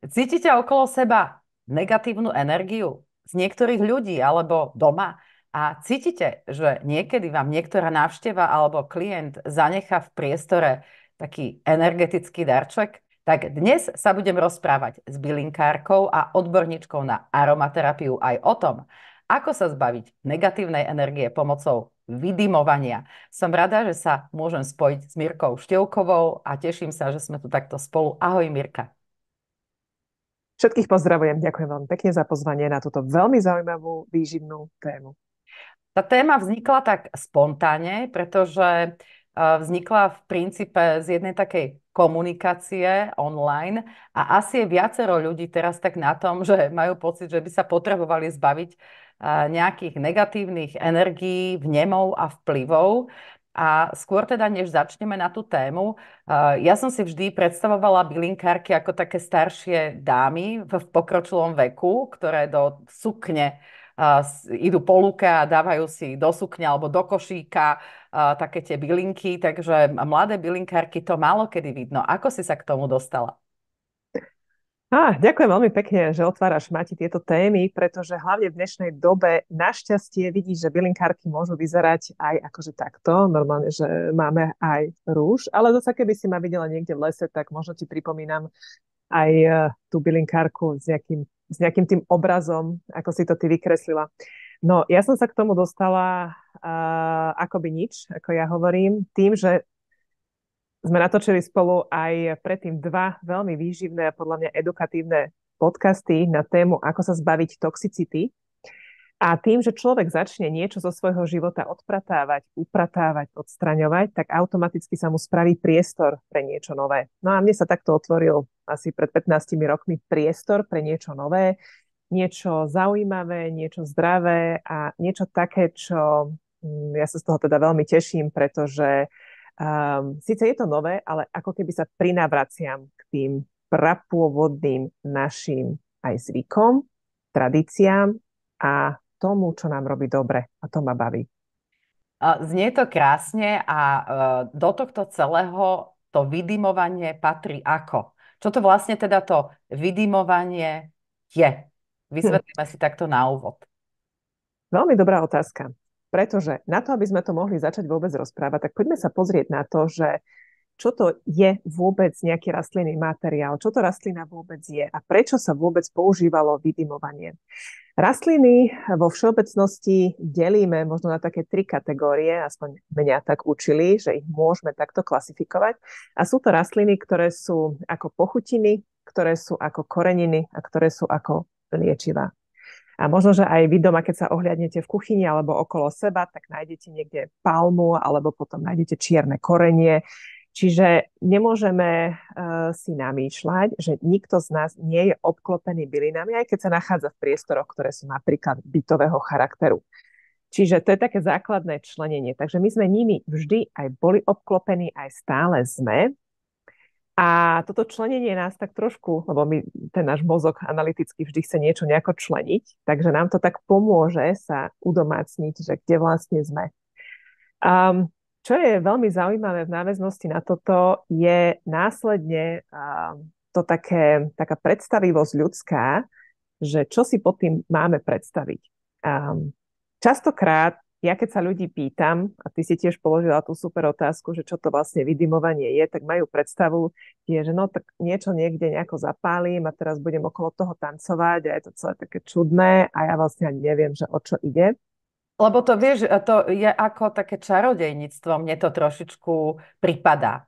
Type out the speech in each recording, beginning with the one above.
Cítite okolo seba negatívnu energiu z niektorých ľudí alebo doma a cítite, že niekedy vám niektorá návšteva alebo klient zanecha v priestore taký energetický darček? Tak dnes sa budem rozprávať s bylinkárkou a odborníčkou na aromaterapiu aj o tom, ako sa zbaviť negatívnej energie pomocou vydimovania. Som rada, že sa môžem spojiť s Mirkou Števkovou a teším sa, že sme tu takto spolu. Ahoj Mirka. Všetkých pozdravujem, ďakujem veľmi pekne za pozvanie na túto veľmi zaujímavú výživnú tému. Tá téma vznikla tak spontánne, pretože e, vznikla v princípe z jednej takej komunikácie online a asi je viacero ľudí teraz tak na tom, že majú pocit, že by sa potrebovali zbaviť e, nejakých negatívnych energií, vnemov a vplyvov. A skôr teda, než začneme na tú tému, ja som si vždy predstavovala bylinkárky ako také staršie dámy v pokročilom veku, ktoré do sukne idú po luke a dávajú si do sukne alebo do košíka také tie bylinky, takže mladé bylinkárky to málo kedy vidno. Ako si sa k tomu dostala? Á, ďakujem veľmi pekne, že otváraš, Mati, tieto témy, pretože hlavne v dnešnej dobe našťastie vidíš, že bylinkárky môžu vyzerať aj akože takto, normálne, že máme aj rúž, ale zase keby si ma videla niekde v lese, tak možno ti pripomínam aj e, tú bylinkárku s nejakým, s nejakým tým obrazom, ako si to ty vykreslila. No, ja som sa k tomu dostala uh, akoby nič, ako ja hovorím, tým, že sme natočili spolu aj predtým dva veľmi výživné a podľa mňa edukatívne podcasty na tému, ako sa zbaviť toxicity. A tým, že človek začne niečo zo svojho života odpratávať, upratávať, odstraňovať, tak automaticky sa mu spraví priestor pre niečo nové. No a mne sa takto otvoril asi pred 15 rokmi priestor pre niečo nové, niečo zaujímavé, niečo zdravé a niečo také, čo mm, ja sa z toho teda veľmi teším, pretože Um, Sice je to nové, ale ako keby sa prinavraciam k tým prapôvodným našim aj zvykom, tradíciám a tomu, čo nám robí dobre. A to ma baví. Znie to krásne a e, do tohto celého to vydimovanie patrí ako? Čo to vlastne teda to vydimovanie je? Vysvetlíme hm. si takto na úvod. Veľmi dobrá otázka. Pretože na to, aby sme to mohli začať vôbec rozprávať, tak poďme sa pozrieť na to, že čo to je vôbec nejaký rastlinný materiál, čo to rastlina vôbec je a prečo sa vôbec používalo vydimovanie. Rastliny vo všeobecnosti delíme možno na také tri kategórie, aspoň mňa tak učili, že ich môžeme takto klasifikovať. A sú to rastliny, ktoré sú ako pochutiny, ktoré sú ako koreniny a ktoré sú ako liečivá. A možno, že aj vy doma, keď sa ohľadnete v kuchyni alebo okolo seba, tak nájdete niekde palmu alebo potom nájdete čierne korenie. Čiže nemôžeme uh, si namýšľať, že nikto z nás nie je obklopený bylinami, aj keď sa nachádza v priestoroch, ktoré sú napríklad bytového charakteru. Čiže to je také základné členenie. Takže my sme nimi vždy aj boli obklopení, aj stále sme. A toto členenie nás tak trošku, lebo my, ten náš mozog analyticky vždy chce niečo nejako členiť, takže nám to tak pomôže sa udomácniť, že kde vlastne sme. Um, čo je veľmi zaujímavé v náväznosti na toto, je následne um, to také, taká predstavivosť ľudská, že čo si pod tým máme predstaviť. Um, častokrát ja keď sa ľudí pýtam, a ty si tiež položila tú super otázku, že čo to vlastne vydimovanie je, tak majú predstavu, je, že no tak niečo niekde nejako zapálim a teraz budem okolo toho tancovať a je to celé také čudné a ja vlastne ani neviem, že o čo ide. Lebo to vieš, to je ako také čarodejníctvo, mne to trošičku pripadá.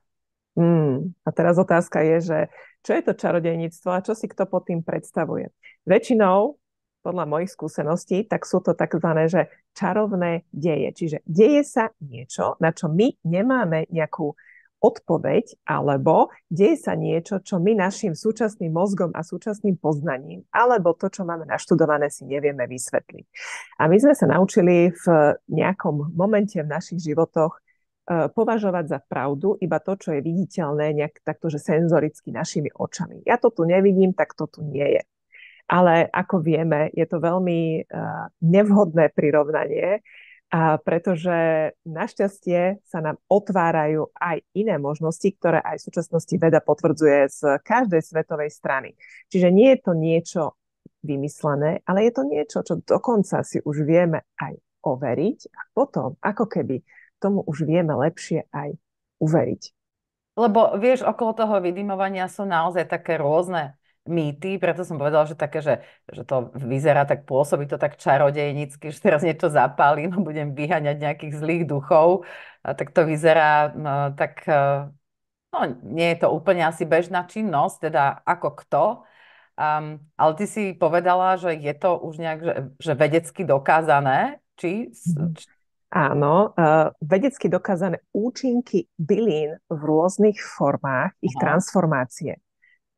Hmm. A teraz otázka je, že čo je to čarodejníctvo a čo si kto pod tým predstavuje. Väčšinou podľa mojich skúseností, tak sú to tzv. že čarovné deje. Čiže deje sa niečo, na čo my nemáme nejakú odpoveď, alebo deje sa niečo, čo my našim súčasným mozgom a súčasným poznaním, alebo to, čo máme naštudované, si nevieme vysvetliť. A my sme sa naučili v nejakom momente v našich životoch e, považovať za pravdu iba to, čo je viditeľné nejak takto, že senzoricky našimi očami. Ja to tu nevidím, tak to tu nie je. Ale ako vieme, je to veľmi uh, nevhodné prirovnanie pretože našťastie sa nám otvárajú aj iné možnosti, ktoré aj v súčasnosti veda potvrdzuje z každej svetovej strany. Čiže nie je to niečo vymyslené, ale je to niečo, čo dokonca si už vieme aj overiť a potom ako keby tomu už vieme lepšie aj uveriť. Lebo vieš, okolo toho vydimovania sú naozaj také rôzne mýty, preto som povedala, že také, že, že to vyzerá tak, pôsobí to tak čarodejnicky, že teraz niečo zapálim a budem vyháňať nejakých zlých duchov, a tak to vyzerá no, tak, e, no nie je to úplne asi bežná činnosť, teda ako kto, um, ale ty si povedala, že je to už nejak, že, že vedecky dokázané, či... Mhm. Áno, uh, vedecky dokázané účinky bylín v rôznych formách, ich Aha. transformácie.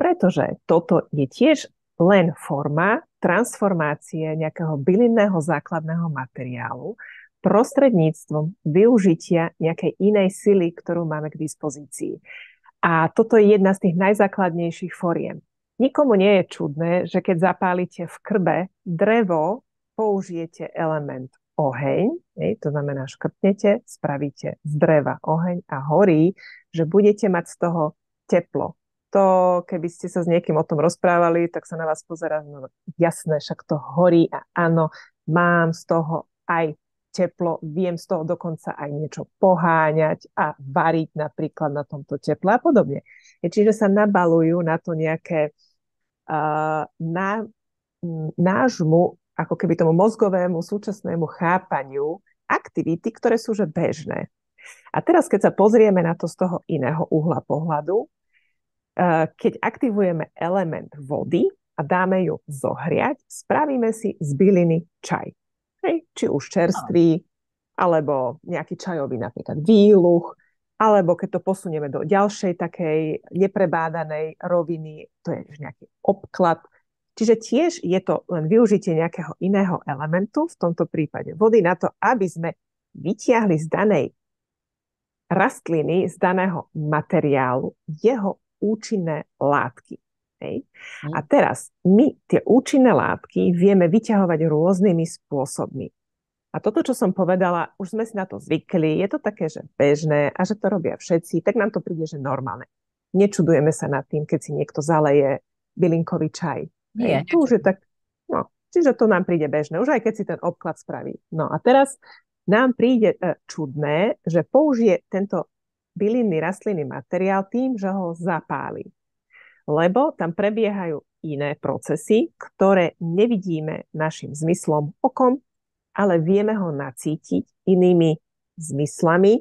Pretože toto je tiež len forma transformácie nejakého bylinného základného materiálu prostredníctvom využitia nejakej inej sily, ktorú máme k dispozícii. A toto je jedna z tých najzákladnejších foriem. Nikomu nie je čudné, že keď zapálite v krbe drevo, použijete element oheň, hej, to znamená škrtnete, spravíte z dreva oheň a horí, že budete mať z toho teplo, to, keby ste sa s niekým o tom rozprávali, tak sa na vás pozera, no jasné, však to horí a áno, mám z toho aj teplo, viem z toho dokonca aj niečo poháňať a variť napríklad na tomto teple a podobne. Čiže sa nabalujú na to nejaké uh, na, nášmu, ako keby tomu mozgovému súčasnému chápaniu aktivity, ktoré sú že bežné. A teraz, keď sa pozrieme na to z toho iného uhla pohľadu, keď aktivujeme element vody a dáme ju zohriať, spravíme si z byliny čaj. Hej, či už čerstvý, alebo nejaký čajový napríklad výluch, alebo keď to posunieme do ďalšej takej neprebádanej roviny, to je nejaký obklad. Čiže tiež je to len využitie nejakého iného elementu, v tomto prípade vody, na to, aby sme vytiahli z danej rastliny, z daného materiálu jeho účinné látky. Hej? Mm. A teraz my tie účinné látky vieme vyťahovať rôznymi spôsobmi. A toto, čo som povedala, už sme si na to zvykli, je to také, že bežné a že to robia všetci, tak nám to príde, že normálne. Nečudujeme sa nad tým, keď si niekto zaleje bylinkový čaj. Nie, tu už je tak, no, čiže to nám príde bežné, už aj keď si ten obklad spraví. No a teraz nám príde e, čudné, že použije tento bylinný rastlinný materiál tým, že ho zapáli. Lebo tam prebiehajú iné procesy, ktoré nevidíme našim zmyslom okom, ale vieme ho nacítiť inými zmyslami,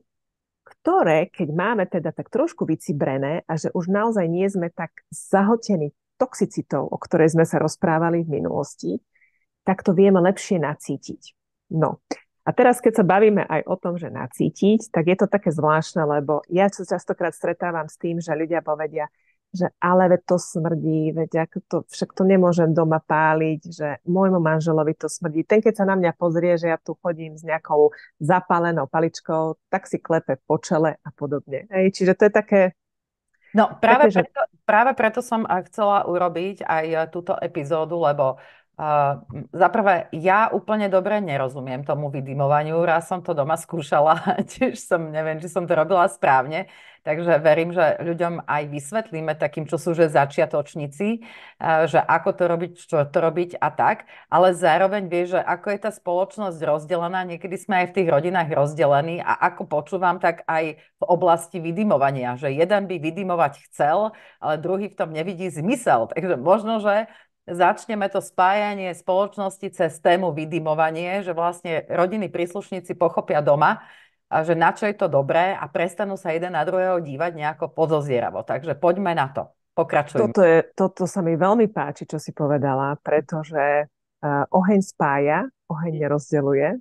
ktoré, keď máme teda tak trošku vycibrené a že už naozaj nie sme tak zahotení toxicitou, o ktorej sme sa rozprávali v minulosti, tak to vieme lepšie nacítiť. No, a teraz, keď sa bavíme aj o tom, že nacítiť, tak je to také zvláštne, lebo ja sa častokrát stretávam s tým, že ľudia povedia, že ale veď to smrdí, veď ako to, však to nemôžem doma páliť, že môjmu manželovi to smrdí. Ten, keď sa na mňa pozrie, že ja tu chodím s nejakou zapálenou paličkou, tak si klepe po čele a podobne. Ej, čiže to je také... No práve, také, preto, že... práve preto som chcela urobiť aj túto epizódu, lebo Uh, zaprvé, ja úplne dobre nerozumiem tomu vydimovaniu. Raz som to doma skúšala, tiež som, neviem, či som to robila správne, takže verím, že ľuďom aj vysvetlíme takým, čo sú že začiatočníci, uh, že ako to robiť, čo to robiť a tak, ale zároveň vie, že ako je tá spoločnosť rozdelená, niekedy sme aj v tých rodinách rozdelení a ako počúvam, tak aj v oblasti vydimovania, že jeden by vydimovať chcel, ale druhý v tom nevidí zmysel. Takže možno, že začneme to spájanie spoločnosti cez tému vydimovanie, že vlastne rodiny príslušníci pochopia doma, že na čo je to dobré a prestanú sa jeden na druhého dívať nejako podozieravo. Takže poďme na to. Pokračujeme. Toto, je, toto sa mi veľmi páči, čo si povedala, pretože uh, oheň spája, oheň nerozdeluje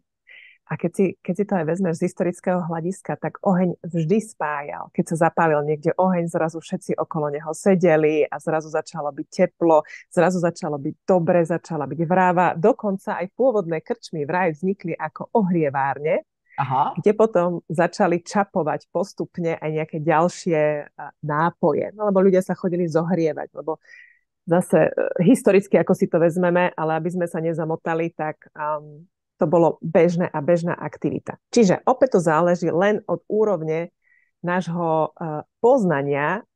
a keď si, keď si to aj vezmeš z historického hľadiska, tak oheň vždy spájal. Keď sa zapálil niekde oheň, zrazu všetci okolo neho sedeli a zrazu začalo byť teplo, zrazu začalo byť dobre, začala byť vráva. Dokonca aj pôvodné krčmy vraj vznikli ako ohrievárne, Aha. kde potom začali čapovať postupne aj nejaké ďalšie nápoje. No, lebo ľudia sa chodili zohrievať, lebo zase e, historicky, ako si to vezmeme, ale aby sme sa nezamotali, tak um, to bolo bežné a bežná aktivita. Čiže opäť to záleží len od úrovne nášho uh, poznania,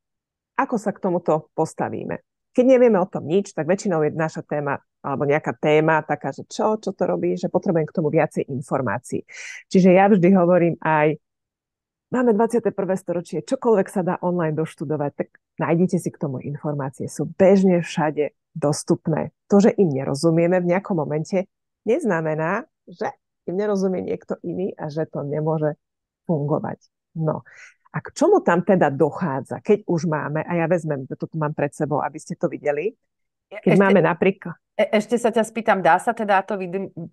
ako sa k tomuto postavíme. Keď nevieme o tom nič, tak väčšinou je naša téma alebo nejaká téma taká, že čo, čo to robí, že potrebujem k tomu viacej informácií. Čiže ja vždy hovorím aj, máme 21. storočie, čokoľvek sa dá online doštudovať, tak nájdete si k tomu informácie. Sú bežne všade dostupné. To, že im nerozumieme v nejakom momente, neznamená, že im nerozumie niekto iný a že to nemôže fungovať. No. A k čomu tam teda dochádza, keď už máme, a ja vezmem, to tu mám pred sebou, aby ste to videli, keď ešte, máme napríklad... E, ešte sa ťa spýtam, dá sa teda to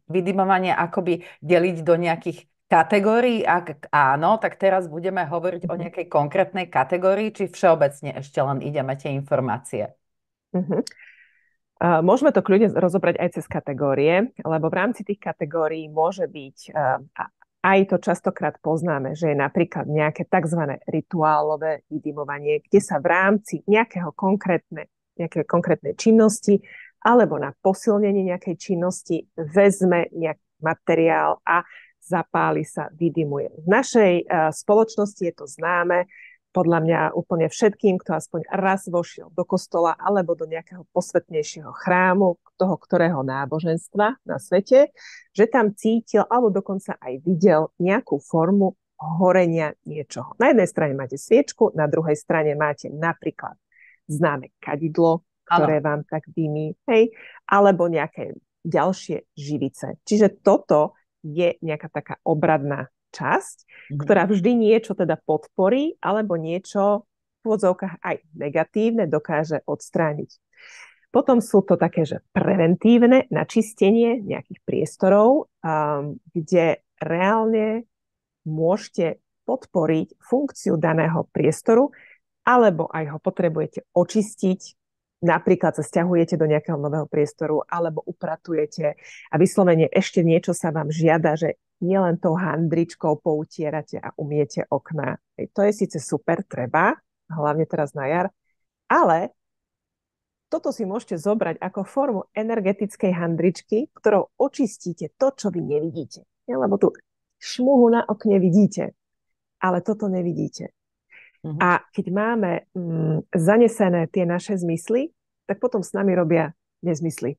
vydimovanie akoby deliť do nejakých kategórií? Ak áno, tak teraz budeme hovoriť o mhm. nejakej konkrétnej kategórii, či všeobecne ešte len ideme tie informácie? Uh-huh. Môžeme to kľudne rozobrať aj cez kategórie, lebo v rámci tých kategórií môže byť, aj to častokrát poznáme, že je napríklad nejaké tzv. rituálové vydimovanie, kde sa v rámci nejakého konkrétne, nejaké konkrétnej činnosti alebo na posilnenie nejakej činnosti vezme nejaký materiál a zapáli sa, vydimuje. V našej spoločnosti je to známe, podľa mňa úplne všetkým, kto aspoň raz vošiel do kostola alebo do nejakého posvetnejšieho chrámu, toho ktorého náboženstva na svete, že tam cítil alebo dokonca aj videl nejakú formu horenia niečoho. Na jednej strane máte sviečku, na druhej strane máte napríklad známe kadidlo, ktoré ano. vám tak dymí, hej, alebo nejaké ďalšie živice. Čiže toto je nejaká taká obradná časť, mm-hmm. ktorá vždy niečo teda podporí, alebo niečo v úvodzovkách aj negatívne dokáže odstrániť. Potom sú to také, že preventívne načistenie nejakých priestorov, um, kde reálne môžete podporiť funkciu daného priestoru, alebo aj ho potrebujete očistiť, napríklad sa stiahujete do nejakého nového priestoru alebo upratujete a vyslovene ešte niečo sa vám žiada, že nielen tou handričkou poutierate a umiete okná. To je síce super, treba, hlavne teraz na jar, ale toto si môžete zobrať ako formu energetickej handričky, ktorou očistíte to, čo vy nevidíte. Lebo tu šmuhu na okne vidíte, ale toto nevidíte. Uh-huh. A keď máme mm, zanesené tie naše zmysly, tak potom s nami robia nezmysly.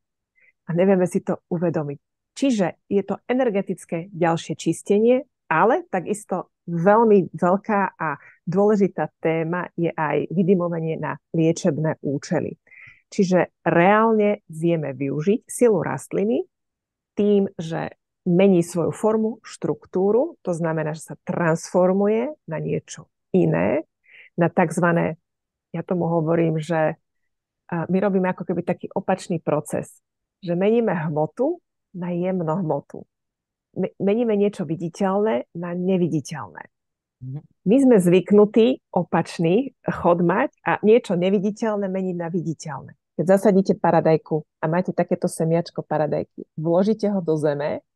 A nevieme si to uvedomiť. Čiže je to energetické ďalšie čistenie, ale takisto veľmi veľká a dôležitá téma je aj vydimovanie na liečebné účely. Čiže reálne vieme využiť silu rastliny tým, že mení svoju formu, štruktúru, to znamená, že sa transformuje na niečo iné, na tzv. ja tomu hovorím, že my robíme ako keby taký opačný proces, že meníme hmotu na jemnohmotu. Meníme niečo viditeľné na neviditeľné. Mhm. My sme zvyknutí opačný chod mať a niečo neviditeľné meniť na viditeľné. Keď zasadíte paradajku a máte takéto semiačko paradajky, vložíte ho do zeme,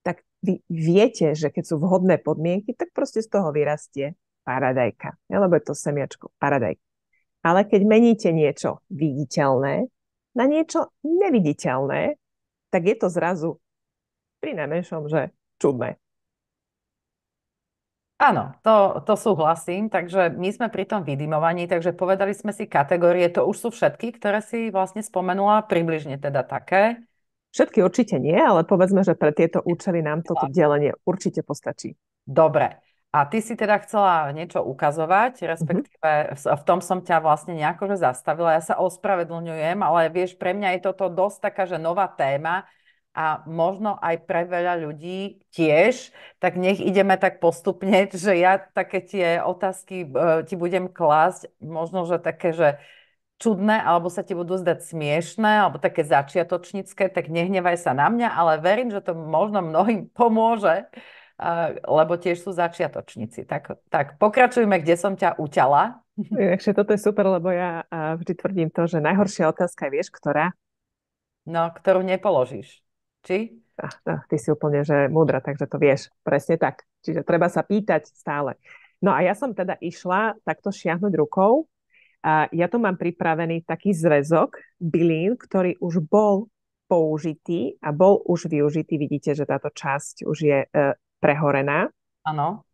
tak vy viete, že keď sú vhodné podmienky, tak proste z toho vyrastie paradajka, lebo je to semiačko paradajky. Ale keď meníte niečo viditeľné na niečo neviditeľné, tak je to zrazu pri najmenšom, že čudné. Áno, to, to súhlasím, takže my sme pri tom vydimovaní, takže povedali sme si kategórie, to už sú všetky, ktoré si vlastne spomenula, približne teda také. Všetky určite nie, ale povedzme, že pre tieto účely nám toto delenie určite postačí. Dobre. A ty si teda chcela niečo ukazovať, mhm. respektíve mm-hmm. v tom som ťa vlastne nejako že zastavila. Ja sa ospravedlňujem, ale vieš, pre mňa je toto dosť taká, že nová téma a možno aj pre veľa ľudí tiež, tak nech ideme tak postupne, že ja také tie otázky e, ti budem klásť, možno, že také, že čudné, alebo sa ti budú zdať smiešné, alebo také začiatočnícke, tak nehnevaj sa na mňa, ale verím, že to možno mnohým pomôže lebo tiež sú začiatočníci. Tak, tak pokračujme, kde som ťa uťala. Takže toto je super, lebo ja vždy tvrdím to, že najhoršia otázka je, vieš, ktorá? No, ktorú nepoložíš. Či? Ach, no, ty si úplne, že múdra, takže to vieš. Presne tak. Čiže treba sa pýtať stále. No a ja som teda išla takto šiahnuť rukou. A ja tu mám pripravený taký zväzok bylín, ktorý už bol použitý a bol už využitý. Vidíte, že táto časť už je e, prehorená. Áno.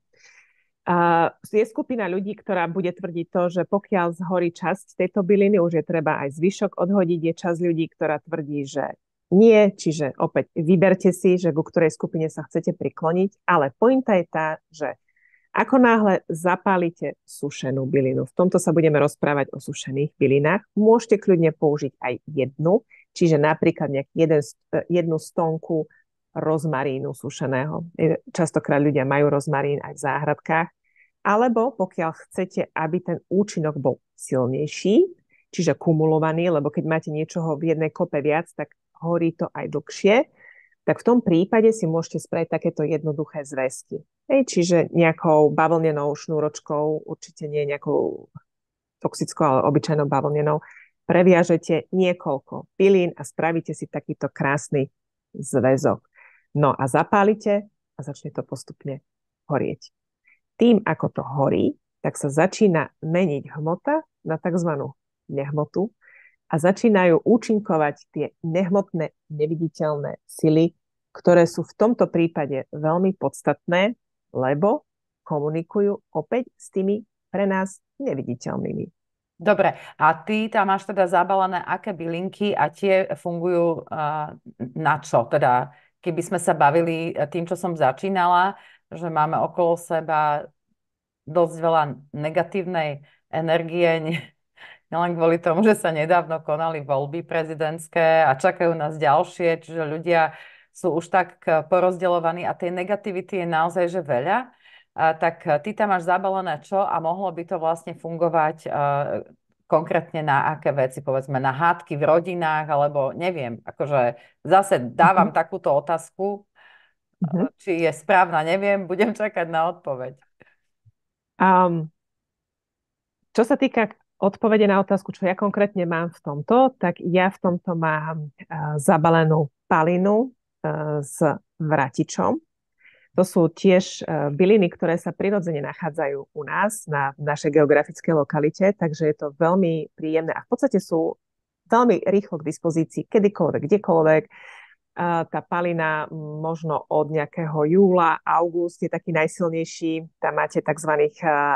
Uh, je skupina ľudí, ktorá bude tvrdiť to, že pokiaľ zhorí časť tejto byliny, už je treba aj zvyšok odhodiť. Je časť ľudí, ktorá tvrdí, že nie, čiže opäť vyberte si, že ku ktorej skupine sa chcete prikloniť, ale pointa je tá, že ako náhle zapálite sušenú bylinu, v tomto sa budeme rozprávať o sušených bylinách, môžete kľudne použiť aj jednu, čiže napríklad nejak jeden, e, jednu stonku rozmarínu sušeného. Častokrát ľudia majú rozmarín aj v záhradkách. Alebo pokiaľ chcete, aby ten účinok bol silnejší, čiže kumulovaný, lebo keď máte niečoho v jednej kope viac, tak horí to aj dlhšie, tak v tom prípade si môžete spraviť takéto jednoduché zväzky. Hej, čiže nejakou bavlnenou šnúročkou, určite nie nejakou toxickou, ale obyčajnou bavlnenou, previažete niekoľko pilín a spravíte si takýto krásny zväzok. No a zapálite a začne to postupne horieť. Tým, ako to horí, tak sa začína meniť hmota na tzv. nehmotu, a začínajú účinkovať tie nehmotné, neviditeľné sily, ktoré sú v tomto prípade veľmi podstatné, lebo komunikujú opäť s tými pre nás neviditeľnými. Dobre, a ty tam máš teda zabalené aké bylinky a tie fungujú uh, na čo? Teda, keby sme sa bavili tým, čo som začínala, že máme okolo seba dosť veľa negatívnej energie, Nielen kvôli tomu, že sa nedávno konali voľby prezidentské a čakajú nás ďalšie, čiže ľudia sú už tak eh, porozdeľovaní a tej negativity je naozaj že veľa. A tak eh, ty tam máš zabalené čo a mohlo by to vlastne fungovať konkrétne na aké veci, povedzme na hádky v rodinách, alebo neviem, akože zase dávam mm-hmm. takúto otázku, mm-hmm. či je správna, neviem, budem čakať na odpoveď. Um, čo sa týka odpovede na otázku, čo ja konkrétne mám v tomto, tak ja v tomto mám uh, zabalenú palinu uh, s vratičom. To sú tiež uh, byliny, ktoré sa prirodzene nachádzajú u nás na našej geografickej lokalite, takže je to veľmi príjemné a v podstate sú veľmi rýchlo k dispozícii kedykoľvek, kdekoľvek tá palina možno od nejakého júla, august je taký najsilnejší. Tam máte tzv.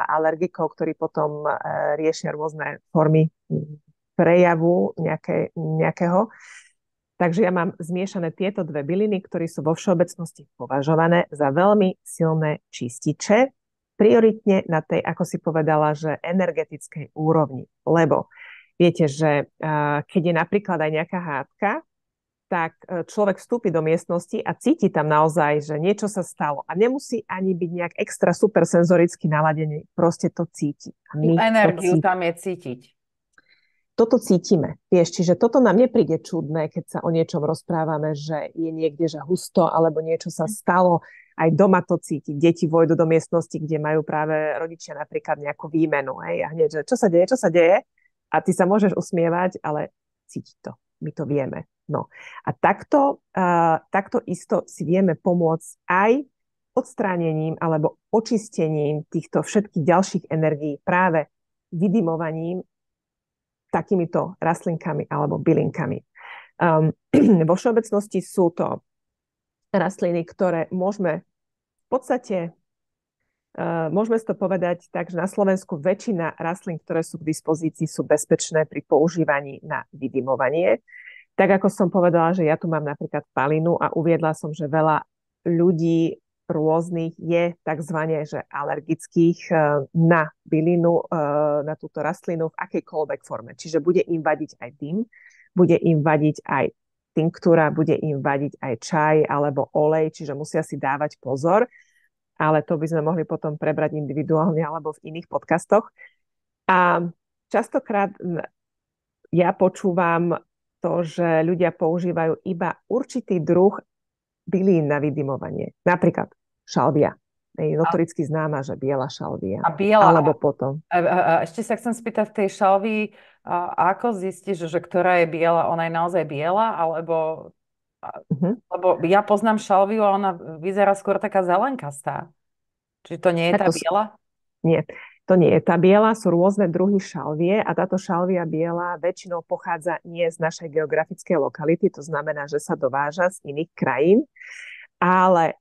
alergikov, ktorí potom e, riešia rôzne formy prejavu nejaké, nejakého. Takže ja mám zmiešané tieto dve byliny, ktoré sú vo všeobecnosti považované za veľmi silné čističe, prioritne na tej, ako si povedala, že energetickej úrovni. Lebo viete, že keď je napríklad aj nejaká hádka, tak e, človek vstúpi do miestnosti a cíti tam naozaj, že niečo sa stalo. A nemusí ani byť nejak extra super senzoricky naladený. Proste to cíti. A my energiu to tam je cítiť. Toto cítime. Vieš, čiže toto nám nepríde čudné, keď sa o niečom rozprávame, že je niekde, že husto, alebo niečo sa stalo. Aj doma to cíti. Deti vojdu do miestnosti, kde majú práve rodičia napríklad nejakú výmenu. Hej, a hneď, že čo sa deje, čo sa deje? A ty sa môžeš usmievať, ale cíti to. My to vieme. No a takto, uh, takto isto si vieme pomôcť aj odstránením alebo očistením týchto všetkých ďalších energií práve vydymovaním takýmito rastlinkami alebo bylinkami. Um, vo všeobecnosti sú to rastliny, ktoré môžeme v podstate Uh, môžeme si to povedať tak, že na Slovensku väčšina rastlín, ktoré sú k dispozícii, sú bezpečné pri používaní na vydymovanie. Tak ako som povedala, že ja tu mám napríklad palinu a uviedla som, že veľa ľudí rôznych je tzv. Že alergických eh, na bylinu, eh, na túto rastlinu v akejkoľvek forme. Čiže bude im vadiť aj dym, bude im vadiť aj tinktúra, bude im vadiť aj čaj alebo olej, čiže musia si dávať pozor. Ale to by sme mohli potom prebrať individuálne alebo v iných podcastoch. A častokrát ja počúvam to, že ľudia používajú iba určitý druh bylín na vydymovanie. Napríklad šalvia. Je notoricky známa, že biela šalvia. A biela. Alebo potom. A, a, a ešte sa chcem spýtať v tej šalvii, a ako zistíš, že ktorá je biela? Ona je naozaj biela? Alebo... Uh-huh. Lebo ja poznám šalviu a ona vyzerá skôr taká zelenkastá. Čiže to nie je tá to, biela? Nie. To nie je. Tá biela sú rôzne druhy šalvie a táto šalvia biela väčšinou pochádza nie z našej geografickej lokality, to znamená, že sa dováža z iných krajín, ale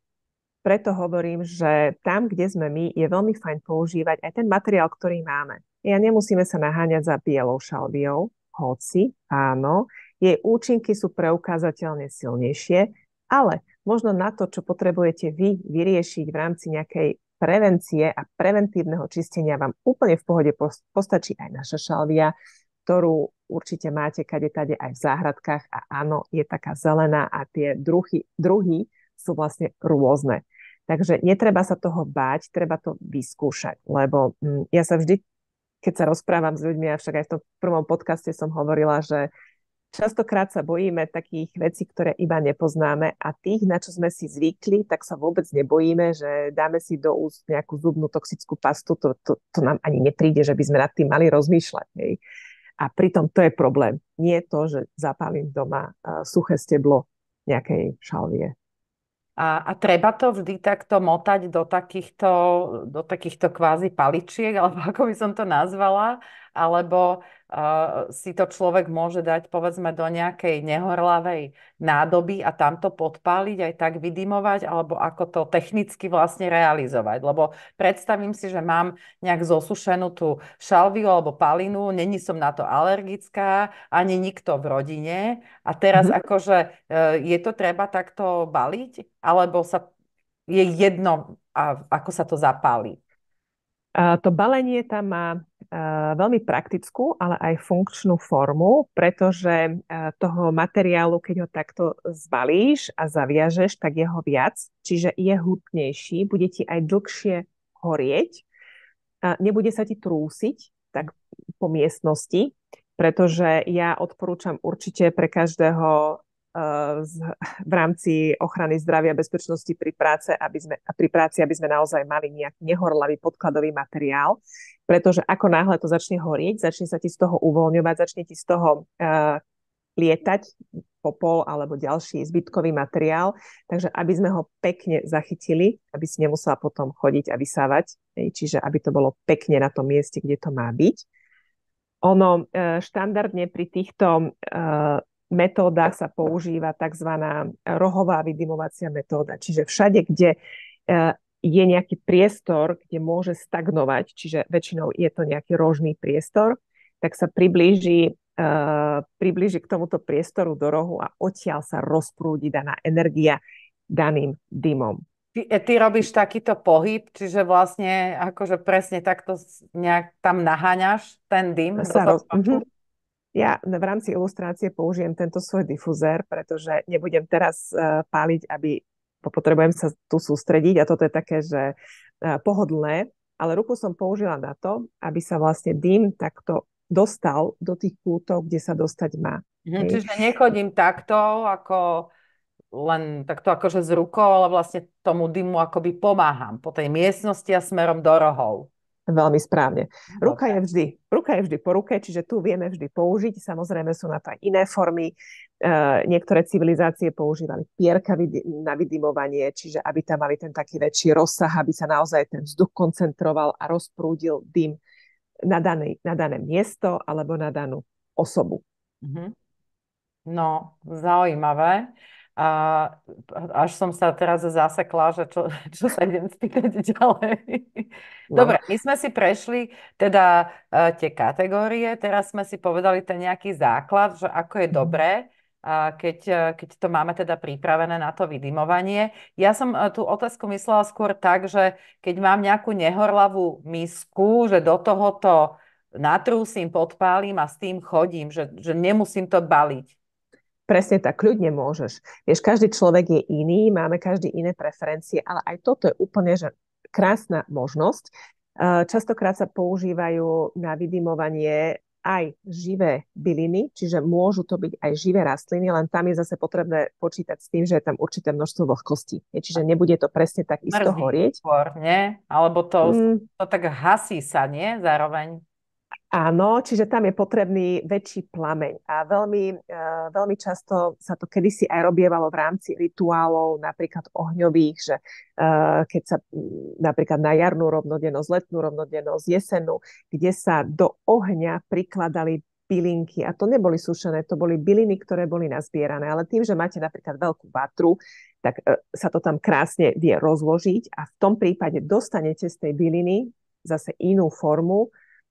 preto hovorím, že tam, kde sme my, je veľmi fajn používať aj ten materiál, ktorý máme. Ja nemusíme sa naháňať za bielou šalviou, hoci áno, jej účinky sú preukázateľne silnejšie, ale možno na to, čo potrebujete vy vyriešiť v rámci nejakej prevencie a preventívneho čistenia vám úplne v pohode postačí aj naša šalvia, ktorú určite máte kade tade aj v záhradkách a áno, je taká zelená a tie druhy, druhy sú vlastne rôzne. Takže netreba sa toho báť, treba to vyskúšať, lebo hm, ja sa vždy, keď sa rozprávam s ľuďmi, a však aj v tom prvom podcaste som hovorila, že častokrát sa bojíme takých vecí, ktoré iba nepoznáme a tých, na čo sme si zvykli, tak sa vôbec nebojíme, že dáme si do úst nejakú zubnú toxickú pastu, to, to, to nám ani nepríde, že by sme nad tým mali rozmýšľať. Hej. A pritom to je problém. Nie to, že zapálim doma uh, suché steblo nejakej šalvie. A, a treba to vždy takto motať do takýchto, do takýchto kvázi paličiek, alebo ako by som to nazvala, alebo si to človek môže dať povedzme do nejakej nehorlavej nádoby a tam to podpáliť, aj tak vydimovať, alebo ako to technicky vlastne realizovať. Lebo predstavím si, že mám nejak zosušenú tú šalviu alebo palinu, není som na to alergická, ani nikto v rodine. A teraz mm-hmm. akože e, je to treba takto baliť, alebo sa je jedno, a ako sa to zapáli? To balenie tam má veľmi praktickú, ale aj funkčnú formu, pretože toho materiálu, keď ho takto zbalíš a zaviažeš, tak je ho viac, čiže je hutnejší, bude ti aj dlhšie horieť, nebude sa ti trúsiť tak po miestnosti, pretože ja odporúčam určite pre každého v rámci ochrany zdravia a bezpečnosti pri, práce, aby sme, pri práci, aby sme naozaj mali nejaký nehorlavý podkladový materiál, pretože ako náhle to začne horieť, začne sa ti z toho uvoľňovať, začne ti z toho uh, lietať popol alebo ďalší zbytkový materiál, takže aby sme ho pekne zachytili, aby si nemusela potom chodiť a vysávať, čiže aby to bolo pekne na tom mieste, kde to má byť. Ono e, štandardne pri týchto metódach sa používa tzv. rohová vydymovacia metóda. Čiže všade, kde e, je nejaký priestor, kde môže stagnovať, čiže väčšinou je to nejaký rožný priestor, tak sa priblíži, uh, priblíži k tomuto priestoru do rohu a odtiaľ sa rozprúdi daná energia daným dymom. Ty, e, ty robíš takýto pohyb, čiže vlastne akože presne takto nejak tam naháňaš ten dym? Sa roz... mm-hmm. Ja v rámci ilustrácie použijem tento svoj difuzér, pretože nebudem teraz uh, páliť, aby potrebujem sa tu sústrediť a toto je také, že uh, pohodlné, ale ruku som použila na to, aby sa vlastne dým takto dostal do tých kútov, kde sa dostať má. Mhm, čiže nechodím takto, ako len takto akože z rukou, ale vlastne tomu dymu akoby pomáham po tej miestnosti a smerom do rohov. Veľmi správne. Ruka je, vždy, ruka je vždy po ruke, čiže tu vieme vždy použiť. Samozrejme sú na to aj iné formy. E, niektoré civilizácie používali pierka na vydimovanie, čiže aby tam mali ten taký väčší rozsah, aby sa naozaj ten vzduch koncentroval a rozprúdil dym na dané, na dané miesto alebo na danú osobu. Mm-hmm. No, zaujímavé. A až som sa teraz zasekla, že čo, čo sa idem spýtať ďalej. No. Dobre, my sme si prešli teda uh, tie kategórie, teraz sme si povedali ten nejaký základ, že ako je mhm. dobré, uh, keď, uh, keď to máme teda pripravené na to vydimovanie. Ja som uh, tú otázku myslela skôr tak, že keď mám nejakú nehorlavú misku, že do tohoto natrúsim, podpálim a s tým chodím, že, že nemusím to baliť. Presne tak, kľudne môžeš. Vieš, každý človek je iný, máme každý iné preferencie, ale aj toto je úplne že krásna možnosť. Častokrát sa používajú na vydimovanie aj živé byliny, čiže môžu to byť aj živé rastliny, len tam je zase potrebné počítať s tým, že je tam určité množstvo vlhkosti. Čiže nebude to presne tak isto Mrzí horieť. Skôr, nie? Alebo to, mm. to tak hasí sa, nie? Zároveň. Áno, čiže tam je potrebný väčší plameň. A veľmi, uh, veľmi často sa to kedysi aj robievalo v rámci rituálov, napríklad ohňových, že uh, keď sa napríklad na jarnú rovnodennosť, letnú rovnodennosť, jesennú, kde sa do ohňa prikladali bylinky. A to neboli sušené, to boli byliny, ktoré boli nazbierané. Ale tým, že máte napríklad veľkú vatru, tak uh, sa to tam krásne vie rozložiť a v tom prípade dostanete z tej byliny zase inú formu,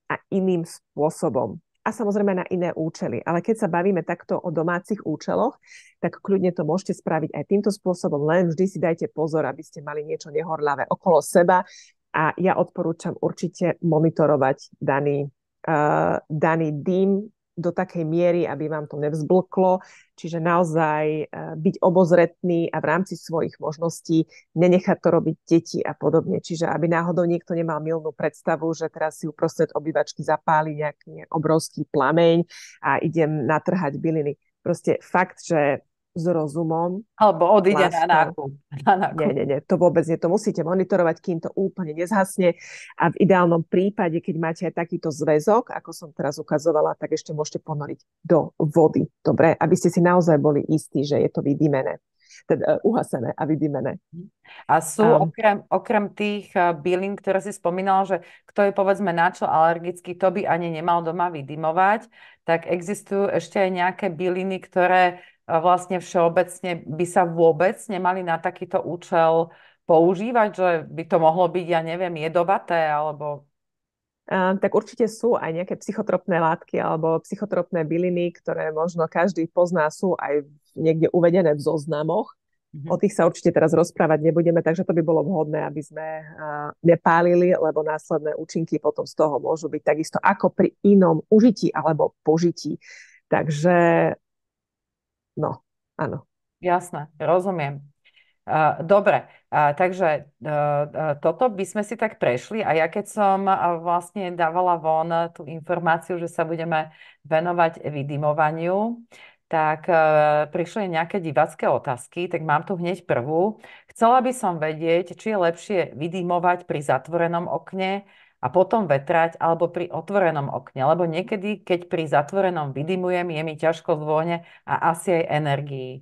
a iným spôsobom. A samozrejme na iné účely. Ale keď sa bavíme takto o domácich účeloch, tak kľudne to môžete spraviť aj týmto spôsobom, len vždy si dajte pozor, aby ste mali niečo nehorľavé okolo seba. A ja odporúčam určite monitorovať daný, uh, daný dým do takej miery, aby vám to nevzblklo. Čiže naozaj eh, byť obozretný a v rámci svojich možností nenechať to robiť deti a podobne. Čiže aby náhodou niekto nemal milnú predstavu, že teraz si uprostred obývačky zapáli nejaký obrovský plameň a idem natrhať byliny. Proste fakt, že s rozumom. Alebo odíde na nákup. na nákup. Nie, nie, nie, to vôbec nie. To musíte monitorovať, kým to úplne nezhasne. A v ideálnom prípade, keď máte aj takýto zväzok, ako som teraz ukazovala, tak ešte môžete ponoriť do vody. Dobre, aby ste si naozaj boli istí, že je to vydymené teda uh, uhasené a vydymené. A sú um, okrem, okrem tých uh, bylín, ktoré si spomínala, že kto je povedzme na čo alergický, to by ani nemal doma vydymovať, tak existujú ešte aj nejaké byliny, ktoré vlastne všeobecne by sa vôbec nemali na takýto účel používať, že by to mohlo byť, ja neviem, jedovaté alebo... Tak určite sú aj nejaké psychotropné látky alebo psychotropné byliny, ktoré možno každý pozná, sú aj niekde uvedené v zoznamoch. Mm-hmm. O tých sa určite teraz rozprávať nebudeme, takže to by bolo vhodné, aby sme uh, nepálili, lebo následné účinky potom z toho môžu byť takisto ako pri inom užití alebo požití. Takže No, áno. Jasné, rozumiem. Dobre, takže toto by sme si tak prešli a ja keď som vlastne dávala von tú informáciu, že sa budeme venovať vydimovaniu, tak prišli nejaké divacké otázky, tak mám tu hneď prvú. Chcela by som vedieť, či je lepšie vydimovať pri zatvorenom okne a potom vetrať alebo pri otvorenom okne, lebo niekedy, keď pri zatvorenom vydimujem, je mi ťažko v vône a asi aj energii.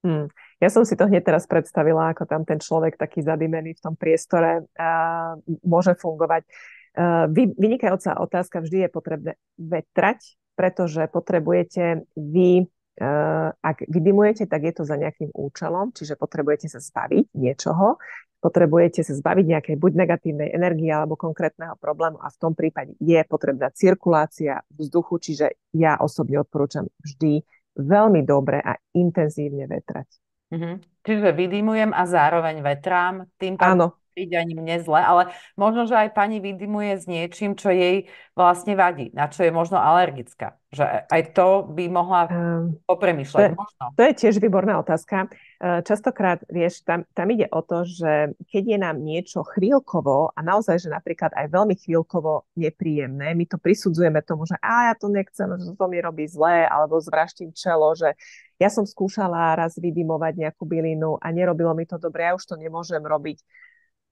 Hmm. Ja som si to hneď teraz predstavila, ako tam ten človek taký zadimený v tom priestore uh, môže fungovať. Uh, vy, vynikajúca otázka, vždy je potrebné vetrať, pretože potrebujete vy, uh, ak vydimujete, tak je to za nejakým účelom, čiže potrebujete sa zbaviť niečoho potrebujete sa zbaviť nejakej buď negatívnej energie alebo konkrétneho problému a v tom prípade je potrebná cirkulácia vzduchu, čiže ja osobne odporúčam vždy veľmi dobre a intenzívne vetrať. Mm-hmm. Čiže vydymujem a zároveň vetrám, tým pádom príde ani mne zle, ale možno, že aj pani vydymuje s niečím, čo jej vlastne vadí, na čo je možno alergická. Že aj to by mohla um, popremýšľať. To, možno. to je tiež výborná otázka. Eh, častokrát, vieš, tam, tam ide o to, že keď je nám niečo chvíľkovo a naozaj, že napríklad aj veľmi chvíľkovo nepríjemné, my to prisudzujeme tomu, že a ja to nechcem, že to mi robí zlé, alebo zvraštím čelo, že ja som skúšala raz vydimovať nejakú bylinu a nerobilo mi to dobre, ja už to nemôžem robiť.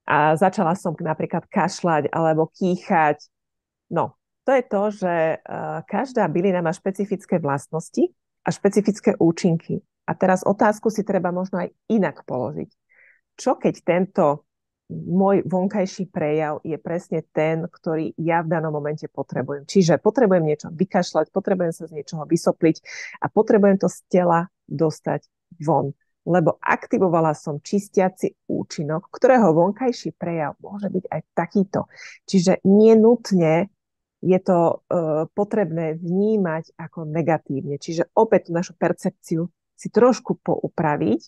A začala som napríklad kašľať alebo kýchať. No, to je to, že uh, každá bylina má špecifické vlastnosti a špecifické účinky. A teraz otázku si treba možno aj inak položiť. Čo keď tento môj vonkajší prejav je presne ten, ktorý ja v danom momente potrebujem. Čiže potrebujem niečo vykašľať, potrebujem sa z niečoho vysopliť a potrebujem to z tela dostať von. Lebo aktivovala som čistiaci účinok, ktorého vonkajší prejav môže byť aj takýto. Čiže nenutne je to uh, potrebné vnímať ako negatívne. Čiže opäť tú našu percepciu si trošku poupraviť,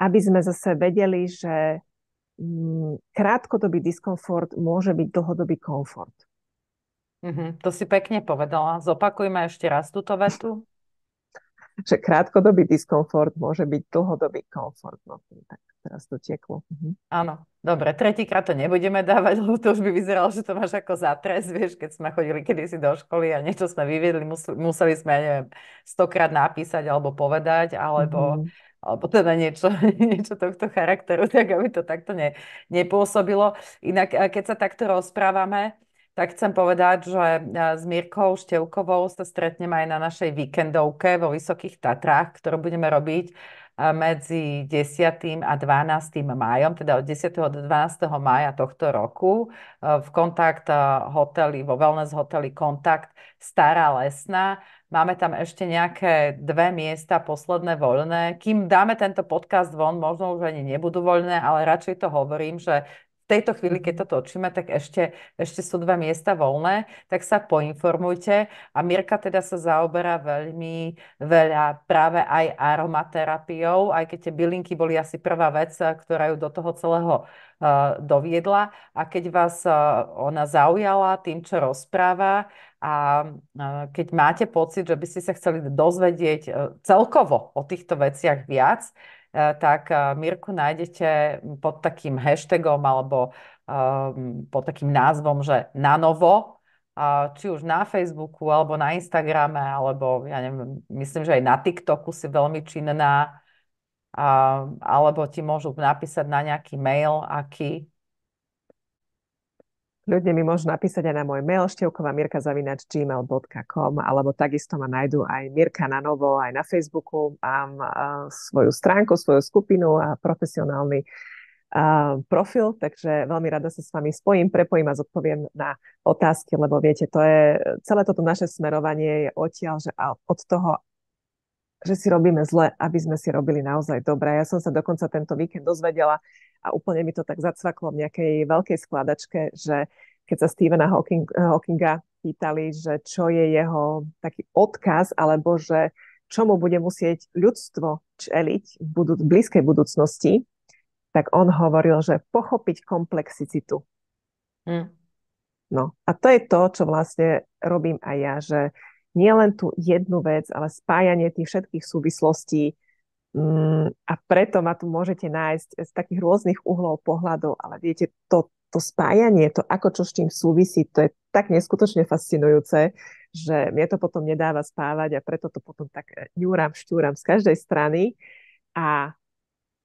aby sme zase vedeli, že mm, krátkodobý diskomfort môže byť dlhodobý komfort. Mm-hmm, to si pekne povedala. Zopakujme ešte raz túto vetu. Že krátkodobý diskomfort môže byť dlhodobý komfort. No, tak teraz to tieklo. Mhm. Áno, dobre, tretíkrát to nebudeme dávať, lebo to už by vyzeralo, že to máš ako zatres, vieš, keď sme chodili kedysi do školy a niečo sme vyviedli, museli sme, ja neviem, stokrát napísať alebo povedať, alebo, mm-hmm. alebo teda niečo, niečo tohto charakteru, tak aby to takto ne, nepôsobilo. Inak, keď sa takto rozprávame, tak chcem povedať, že s Mirkou Števkovou sa stretneme aj na našej víkendovke vo Vysokých Tatrách, ktorú budeme robiť medzi 10. a 12. májom, teda od 10. do 12. mája tohto roku v kontakt hoteli, vo wellness hoteli Kontakt Stará Lesná. Máme tam ešte nejaké dve miesta posledné voľné. Kým dáme tento podcast von, možno už ani nebudú voľné, ale radšej to hovorím, že tejto chvíli, keď to točíme, tak ešte, ešte sú dva miesta voľné, tak sa poinformujte. A Mirka teda sa zaoberá veľmi veľa práve aj aromaterapiou, aj keď tie bylinky boli asi prvá vec, ktorá ju do toho celého uh, doviedla. A keď vás uh, ona zaujala tým, čo rozpráva, a keď máte pocit, že by ste sa chceli dozvedieť celkovo o týchto veciach viac, Eh, tak eh, Mirku nájdete pod takým hashtagom alebo um, pod takým názvom, že na novo, či už na Facebooku alebo na Instagrame, alebo ja neviem, myslím, že aj na TikToku si veľmi činná, alebo ti môžu napísať na nejaký mail, aký Ľudia mi môžu napísať aj na môj mail števková mirka.gmail.com alebo takisto ma nájdú aj Mirka na novo, aj na Facebooku. Mám uh, svoju stránku, svoju skupinu a profesionálny uh, profil, takže veľmi rada sa s vami spojím, prepojím a zodpoviem na otázky, lebo viete, to je, celé toto naše smerovanie je odtiaľ, že od toho, že si robíme zle, aby sme si robili naozaj dobre. Ja som sa dokonca tento víkend dozvedela, a úplne mi to tak zacvaklo v nejakej veľkej skladačke, že keď sa Stephena Hawking, Hawkinga pýtali, že čo je jeho taký odkaz, alebo že čo mu bude musieť ľudstvo čeliť v, budú, blízkej budúcnosti, tak on hovoril, že pochopiť komplexicitu. Mm. No a to je to, čo vlastne robím aj ja, že nie len tú jednu vec, ale spájanie tých všetkých súvislostí, a preto ma tu môžete nájsť z takých rôznych uhlov pohľadov, ale viete, to, to spájanie, to ako čo s čím súvisí, to je tak neskutočne fascinujúce, že mne to potom nedáva spávať a preto to potom tak ňúram, štúram z každej strany. A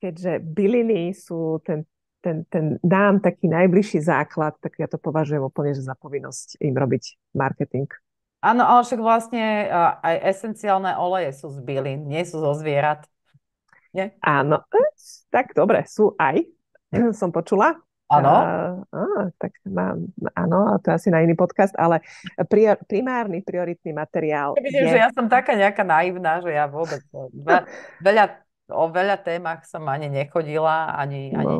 keďže byliny sú ten, ten, ten nám taký najbližší základ, tak ja to považujem úplne že za povinnosť im robiť marketing. Áno, ale však vlastne aj esenciálne oleje sú z bylín, nie sú zo zvierat. Nie? Áno, e, tak dobre, sú aj, som počula. Áno. Tak mám, áno, to je asi na iný podcast, ale prior, primárny, prioritný materiál Vidím, je... že ja som taká nejaká naivná, že ja vôbec veľa, veľa, o veľa témach som ani nechodila, ani... No. ani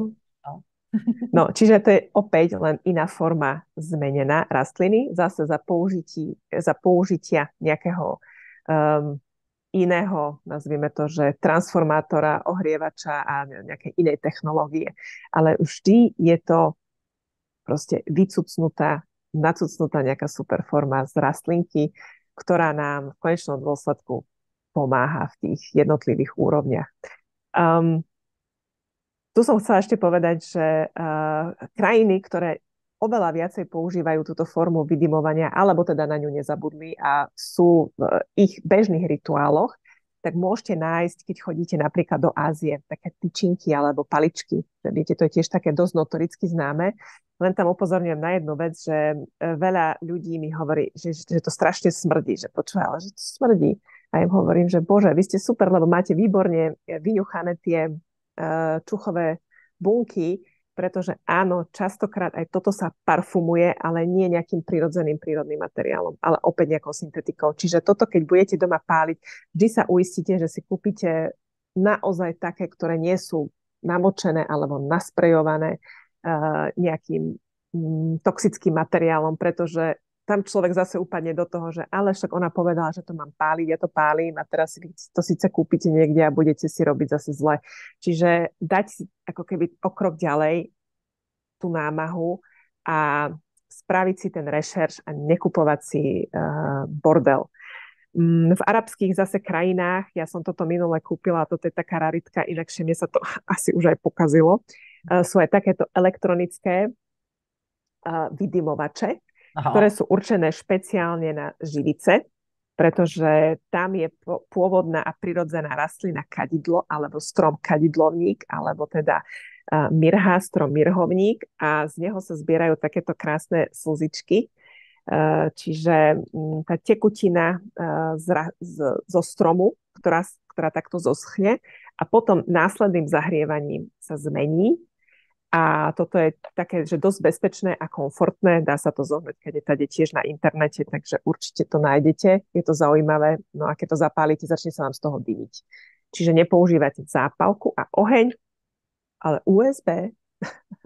no. no, čiže to je opäť len iná forma zmenená rastliny, zase za, použití, za použitia nejakého um, iného, nazvime to, že transformátora, ohrievača a nejakej inej technológie. Ale vždy je to proste vycucnutá, nacucnutá nejaká super forma z rastlinky, ktorá nám v konečnom dôsledku pomáha v tých jednotlivých úrovniach. Um, tu som chcela ešte povedať, že uh, krajiny, ktoré oveľa viacej používajú túto formu vydimovania, alebo teda na ňu nezabudli a sú v ich bežných rituáloch, tak môžete nájsť, keď chodíte napríklad do Ázie, také tyčinky alebo paličky. Viete, to je tiež také dosť notoricky známe. Len tam upozorňujem na jednu vec, že e, veľa ľudí mi hovorí, že, že to strašne smrdí, že počúva, ale že to smrdí. A im hovorím, že bože, vy ste super, lebo máte výborne vyňuchané tie uh, čuchové bunky, pretože áno, častokrát aj toto sa parfumuje, ale nie nejakým prirodzeným prírodným materiálom, ale opäť nejakou syntetikou. Čiže toto, keď budete doma páliť, vždy sa uistíte, že si kúpite naozaj také, ktoré nie sú namočené alebo nasprejované uh, nejakým um, toxickým materiálom, pretože tam človek zase upadne do toho, že ale však ona povedala, že to mám páliť, ja to pálim a teraz to síce kúpite niekde a budete si robiť zase zle. Čiže dať si ako keby o krok ďalej tú námahu a spraviť si ten rešerš a nekupovať si uh, bordel. Mm, v arabských zase krajinách, ja som toto minule kúpila, toto je taká raritka, inakšie mne sa to asi už aj pokazilo, uh, sú aj takéto elektronické uh, vydimovače, Aha. ktoré sú určené špeciálne na živice, pretože tam je pôvodná a prirodzená rastlina kadidlo alebo strom kadidlovník, alebo teda mirha, strom mirhovník a z neho sa zbierajú takéto krásne slzičky Čiže tá tekutina zo stromu, ktorá, ktorá takto zoschne a potom následným zahrievaním sa zmení a toto je také, že dosť bezpečné a komfortné. Dá sa to zohnať, keď je tady tiež na internete, takže určite to nájdete. Je to zaujímavé. No a keď to zapálite, začne sa vám z toho dymiť. Čiže nepoužívate zápalku a oheň, ale USB,